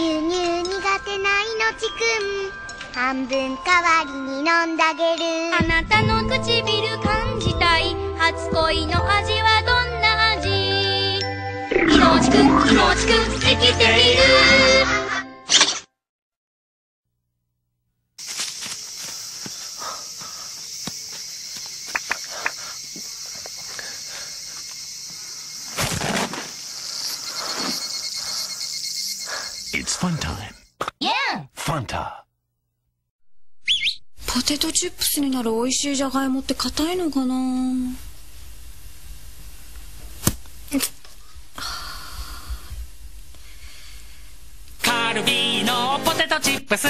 牛乳苦手な命くん。半分代わりに飲んであげる。あなたの唇感じたい。初恋の味はどんな味？命くん命くん。生きてる It's fun time. Yeah! Fanta. ポテトチップスになる美味しいじゃがいもって硬いのかな？カルビーのポテトチップス